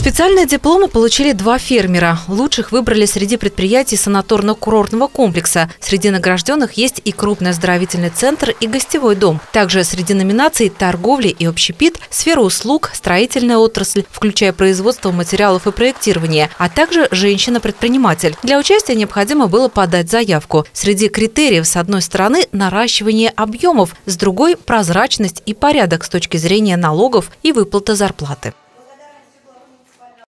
Специальные дипломы получили два фермера. Лучших выбрали среди предприятий санаторно-курортного комплекса. Среди награжденных есть и крупный оздоровительный центр, и гостевой дом. Также среди номинаций торговли и общепит, сфера услуг, строительная отрасль, включая производство материалов и проектирование, а также женщина-предприниматель. Для участия необходимо было подать заявку. Среди критериев, с одной стороны, наращивание объемов, с другой – прозрачность и порядок с точки зрения налогов и выплаты зарплаты.